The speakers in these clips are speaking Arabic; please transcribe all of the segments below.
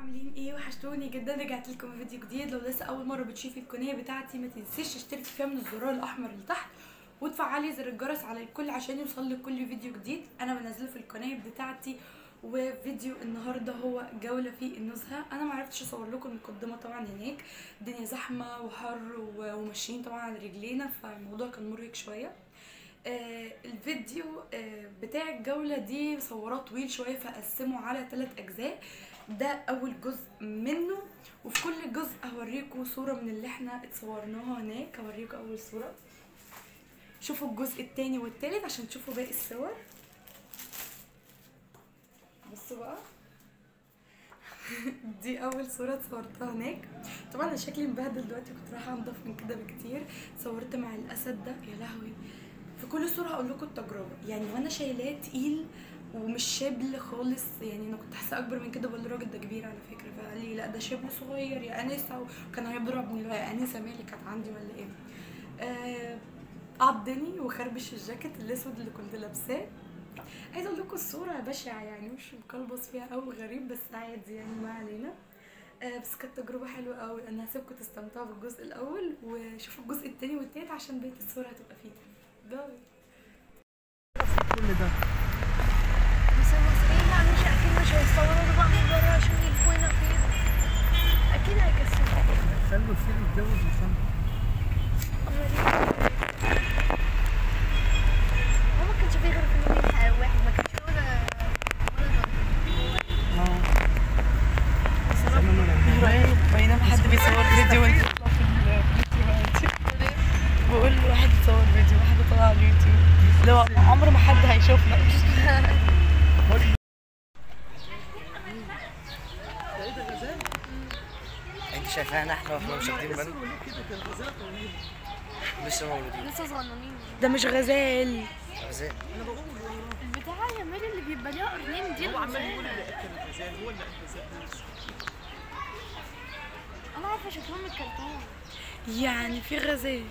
عاملين إيه؟ وحشتوني جدا رجعت لكم فيديو جديد. لو لسه أول مرة بتشوفي القناه بتاعتي ما تنسيش تشتركي فيها من الزرار الأحمر اللي تحت وتفعلي زر الجرس على الكل عشان يوصلك كل فيديو جديد. أنا بنزله في القناه بتاعتي وفيديو النهارده هو جولة في النزهة. أنا ما عرفتش أصور لكم المقدمه طبعا هناك. الدنيا زحمة وحر وماشيين طبعا على رجلينا فالموضوع كان مرهق شوية. آه، الفيديو آه، بتاع الجولة دي صوراه طويل شوية فقسمه على ثلاث أجزاء. ده أول جزء منه. وفي كل جزء هوريكم صورة من اللي إحنا اتصورناها هناك. هوريكم أول صورة. شوفوا الجزء التاني والتالت عشان تشوفوا باقي الصور. بصوا بقى. دي أول صورة اتصورتها هناك. طبعا أنا شكلي مبهدل دلوقتي كنت رايحة أنضف من كده بكتير. صورت مع الأسد ده. يا لهوي. في كل صورة هقول لكم التجربة. يعني وأنا شايلاه تقيل ومش شبل خالص. يعني أنا كنت حاسة أكبر من كده بقول للراجل ده كبير على فكرة. فقال لي لأ ده شبل صغير يا أنسة وكان هيضربني هو يا أنسة مالي كانت عندي ولا إيه؟ آه وخربش الجاكيت الأسود اللي كنت لابساه. عايزة أقول لكم الصورة بشعة يعني مش مقلبص فيها قوي غريب بس عادي يعني ما علينا. آه بس كانت تجربة حلوة قوي أنا هسيبكم تستمتعوا بالجزء الأول وشوفوا الجزء التاني والتالت عشان بقية الصورة هتبقى فيه. باي. كل ده. بقى من بره عشان يجيبوا هنا فين أكيد هيكسبوا خلوا الفيل يتجوز وسام هو ما كانش فيه غير فيلم واحد ما كانش ولا ولا بينما حد بيصور فيديو وانت بقول له واحد يصور فيديو واحد طلع على اليوتيوب لو عمر ما حد هيشوفنا انت شايفانا إحنا وإحنا مش واخدين بالنا. لسه مولودين لسه صغننين. ده مش غزال. غزال. البتاعة يا مالي اللي بيبقى ليها قرنين دي هو عمال يقول أنا عارفة شكلهم من الكرتون يعني في غزال.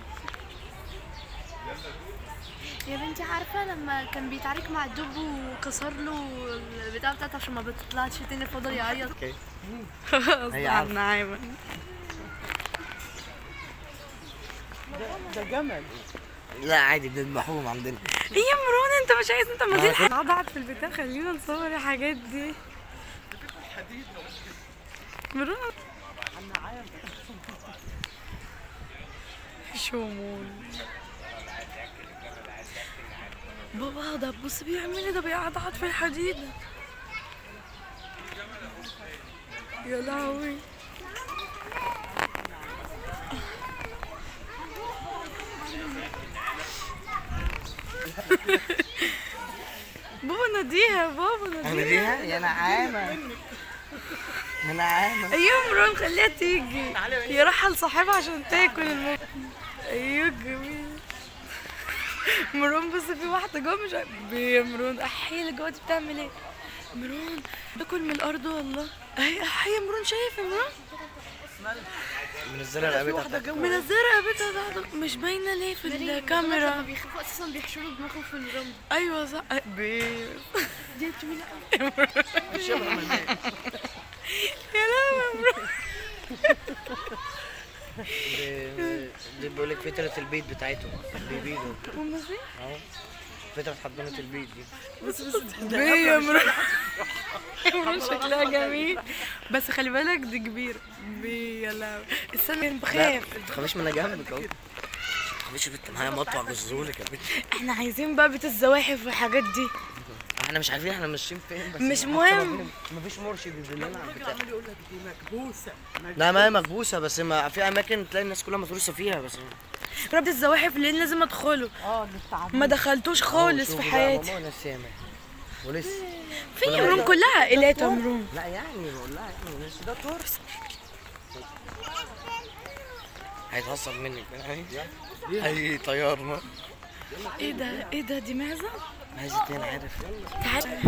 يا بنتي عارفة لما كان بيتعارك مع الدب وكسر له البتاع بتاعته عشان ما بتطلعش تاني فضل يعيط؟ أوكي. هي عارفة. عنا ده جمل. لا عادي بنذبحوهم عندنا. إيه يا مرون انت مش عايز انت آه، مدير كنت- قعدت في البتاع خلينا نصور الحاجات دي. مرون شمول بابا ده بص بيعمل إيه ده بيقعد في الحديد. يا لهوي. بابا ناديها بابا ناديها. ديها يا نعامة. يا نعامة. أيوه مرون خليها تيجي. هي رايحه لصاحبها عشان تاكل المهم أيوه مرون بس في واحدة جوه مش عارفة- يا مرون احي اللي جوه دي بتعمل إيه؟ مرون باكل من الأرض والله. اهي احي يا مرون. شايف يا مرون منزلها رقبتها. منزلة رقبتها تحت مش باينة ليه في الكاميرا. بيخافوا أساسا بيحشروا دماغهم في الرمل. أيوه صح. بي- دي طويله يا لهوي اللي بيقول لك فترة البيت بتاعتهم. بيبيضوا هما فين؟ أهو. فترة حضانة البيت دي. بيه يا مرون شكلها جميل. بس خلي بالك دي كبيرة. بيه يا لهوي. استنى لا بخاف ما تخافيش من جنبك أهو. ما تخافيش بنت معايا مطوع جزولك يا بنت. إحنا عايزين بقى بيت الزواحف والحاجات دي. إحنا مش عارفين إحنا ماشيين فين بس مش حتى مهم. ما- مفيش مرشد يدلنا على البتاع عمال يقول لك دي مكبوسة لا ما هي مكبوسة بس ما في أماكن تلاقي الناس كلها متروسه فيها بس ربط الزواحف اللي لازم ادخله. آه ما دخلتوش خالص في حياتي. ماما ناس ياما. ولسه. في مرون كلها عائلات يا مرون لا يعني بقول لها يعني لسه ده تورس هيتعصب منك اي طيارنا إيه ده؟ إيه ده؟ دي معزة عايزة أنا عارف. تعال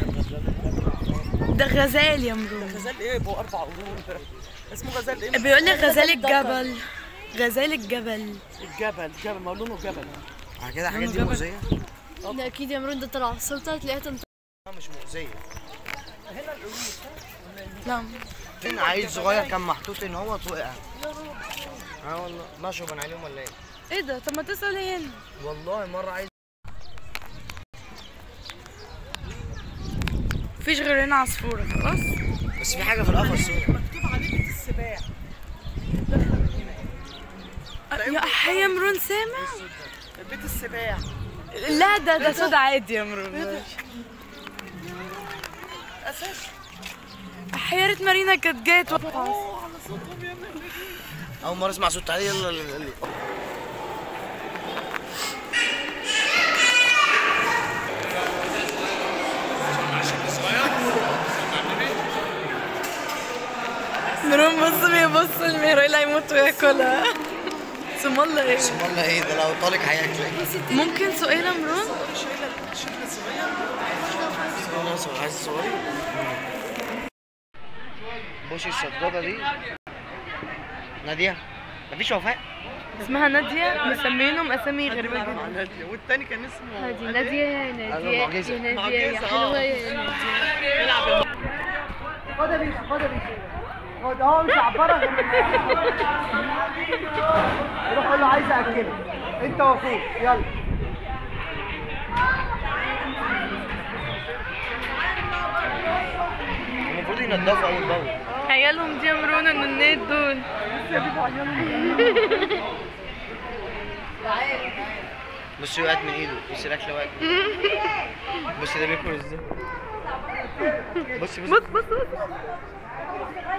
ده غزال يا مرون غزال إيه؟ ابو أربع قرون. اسمه غزال إيه؟ بيقول لي غزال الجبل. غزال الجبل. الجبل جبل ما لونه جبل. على كده الحاجات دي مؤذية؟ ده أكيد يا مرون ده طلع. صوتها تلاقيها مش مؤذية. لا فين عيل صغير كان محطوط إن هو وقع آه والله. مشوا من عليهم ولا إيه؟ إيه ده؟ طب ما تسأل هنا. والله مرة عايز مفيش غير هنا عصفورة. خلاص؟ بس في حاجة في القفص. مكتوب عليه بيت السباع. يا حي يا مرون سامع؟ بيت السباع. لا ده ده صوت عادي يا مرون. أساسا حيرة مارينا كانت جاية توقف. أوه على صوتهم يا مان أول مرة أسمع صوت عليه يلا يلا- يلا. مرون بص بيبص الميرا لا وياكلها ثم الله إيه؟ بسم الله إيه؟ ده لو طالق هياكلك ممكن سؤال مرون خلاص عايز صغير بص الصدادة دي. نادية. مفيش وفاء؟ اسمها نادية. مسمينهم أسامي غريبة جدا. نادية. والتاني كان اسمه نادية. يا نادية. يا معجزة. نادية. يا معجزة، حلوة آه. يا نادية روح قول له عايز اكلك انت وأخوك. يلا. المفروض ينضفوا أول بأول. عيالهم دي يا مرون النونات دول. بص وقعت من إيده. بص الاكله وقعت من. بص ده بياكل إزاي. بص. بص بص بص. بص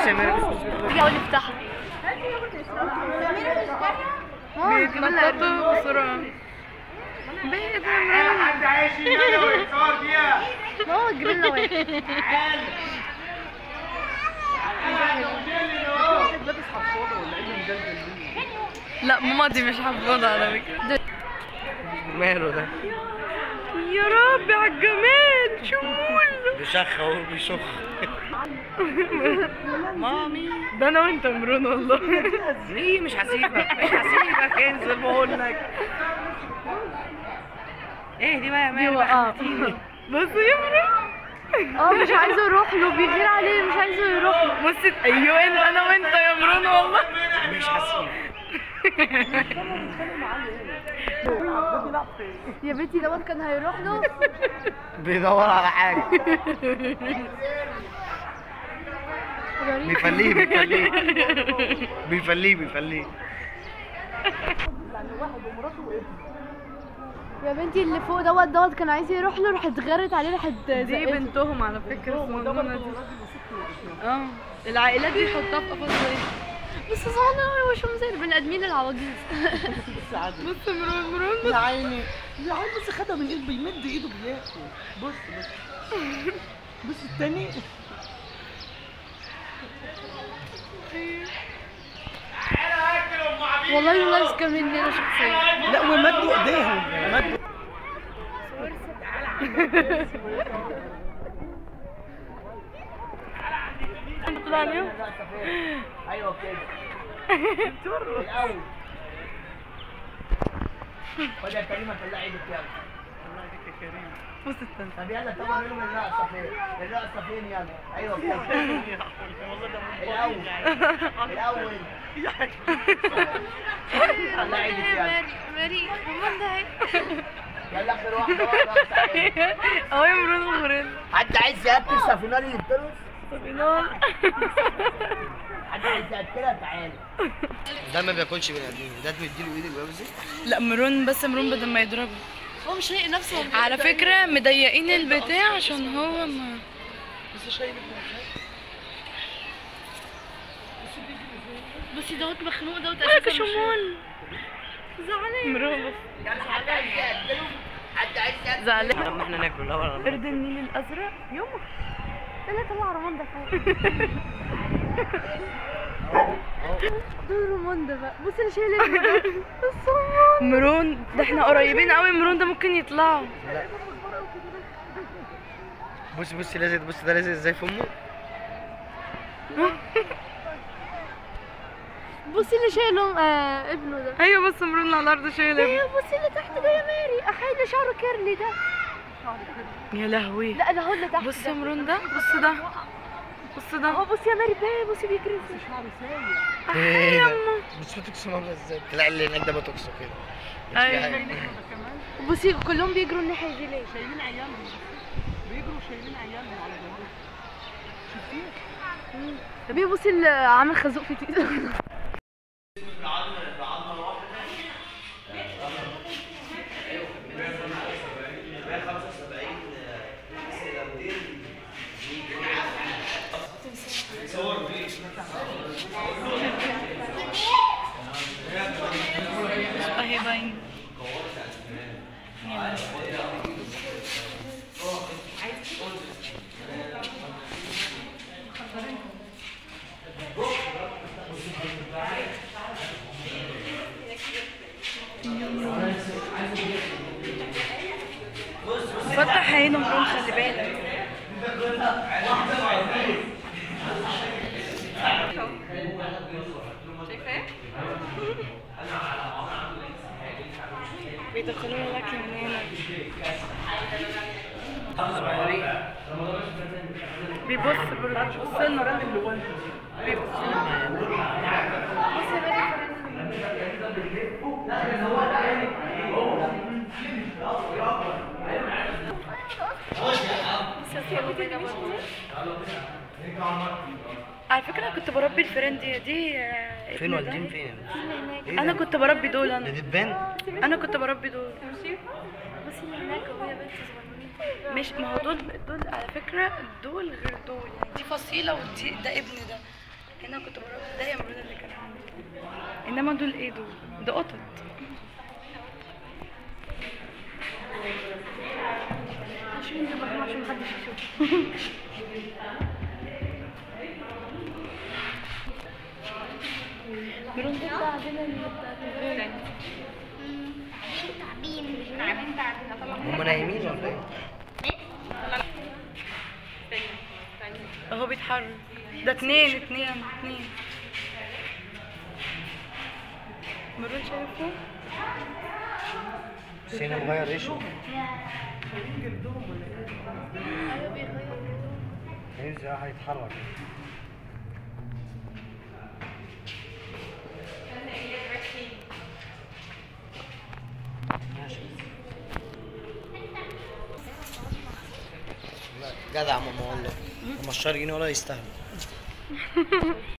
بص يا ماري بص بص بص. تيجي أقول افتحها بيتنططوا بسرعة بيت يا مرون ما هو جريلا واحد لا ماما دي مش حافظة على فكرة ماله ده يا ربي على الجمال شمول بيشخ اهو بيشخ مامي ده أنا وأنت يا مرون والله. ليه مش هسيبك مش هسيبك انزل بقول لك إيه دي بقى يا مان آه بص يا مرون. آه مش عايزه أروح له بيغير عليه مش عايزه يروح له. بص أيوه أنا وأنت يا مرون والله. مش هسيبك. يا بنتي لو كان هيروح له؟ بيدور على حاجة. بيفليه بيفليه. بيفليه بيفليه. يا بنتي اللي فوق دوت دوت كان عايز يروح له راحت غرت عليه راحت دي. بنتهم على دي. آه العائلات دي يحطها في قفص زي بس صغنن قوي وشهم زي البني آدمين العواجيز. بص مرون مرون بص يا عيني. يا عيني بس خدها من إيد بيمد إيده بياكل. بص بص. بص التاني. والله والله كان مني أنا شخصيا لا ومدوا إيديهم. مدوا بتطلع عليهم أيوه كده الأول. خد يا كريمه طلع إيدك يلا بص التاني طب يلا طبعا منهم الرقصه فين الرقصه فين يلا. أيوه كده الأول. الأول. طلع إيدك يلا ماري ماما ده. يلا آخر واحدة عليك. أهو يا مرون حد عايز ياكل سفينار اللي بترقص سفينار حد تعالى ده ما بياكلش بني آدمين. ده بيديله إيدك بقى إزاي لا مرون بس مرون بدل ما يضربه. هو مش لاقي نفسه. على فكرة مضيقين البتاع عشان هو ما بصي دوت مخنوق دوت أساسا مش- شمول زعلان. مرون بس. حد عايز ياكله حد عايز ياكله زعلان. لما إحنا ناكل الأول. قرد النيل الأزرق. يوم. لا طلع رمان ده. فوق دول رمان ده بقى. بصي أنا شايلة مرون ده إحنا قريبين قوي مرون ده ممكن يطلعوا. بص بص لازق بص ده لازق إزاي في أمه؟ بصي اللي شايله آه ابنه ده. أيوه بص مرون على الأرض شايل ابنه. إيه بصي اللي تحت ده يا ماري. احيي اللي شعره كيرلي ده. يا لهوي. لا ده هو اللي تحت بص مرون ده بص ده. بص ده اهو بصي يا ماري باي بصي بيجري إيه ده بس بتكسر عامله إزاي طلع اللي هناك ده بتكسر كده. حاجة. بصي كلهم بيجروا الناحيه دي ليه شايلين عيالهم بيجروا شايلين عيالهم على ظهرهم شفتيه؟ طب إيه بصي اللي عامل خازوق في تيتا فتح عينه مرون خلي بالك. لنا الاكل هنا. بيبص بيبص لنا. بيبص على فكرة أنا كنت بربي الفيران دي دي آه، فين. والدين فين؟ أنا كنت بربي دول أنا دبان؟ أنا كنت بربي دول بصي اللي هناك وهي بنت مش ما هو دول دول على فكرة دول غير دول يعني دي فصيلة ودي ده ابن ده هنا كنت بربي ده يا مرونة اللي كان عندي إنما دول إيه دول؟ ده قطط عشان نجيبهم عشان محدش يشوف الفيران هم نايمين ولا إيه؟ اهو بيتحرك ده اتنين اتنين اتنين مرون شايفه بس هنا مغير ايشه هينزل هيتحرك جدع ماما والله. 15 جنيه ولا يستاهل.